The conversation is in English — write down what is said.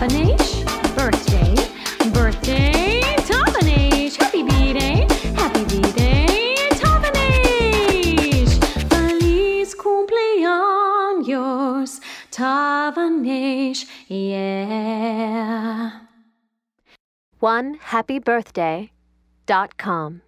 Tavanish. Birthday, birthday, Tavanish. Happy B-Day, happy B-Day, Feliz cumpleaños, Tavanish, yeah. One happy birthday dot com.